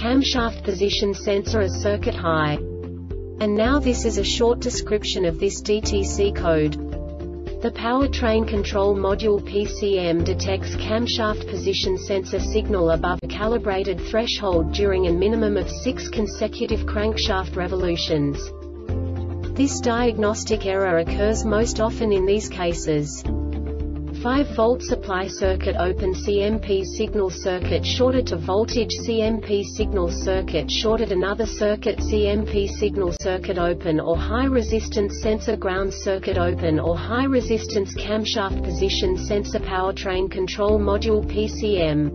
camshaft position sensor as circuit high. And now this is a short description of this DTC code. The powertrain control module PCM detects camshaft position sensor signal above a calibrated threshold during a minimum of six consecutive crankshaft revolutions. This diagnostic error occurs most often in these cases. 5-volt supply circuit open CMP signal circuit shorted to voltage CMP signal circuit shorted another circuit CMP signal circuit open or high resistance sensor ground circuit open or high resistance camshaft position sensor powertrain control module PCM.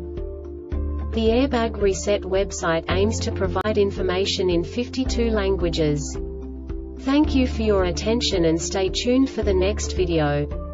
The Airbag Reset website aims to provide information in 52 languages. Thank you for your attention and stay tuned for the next video.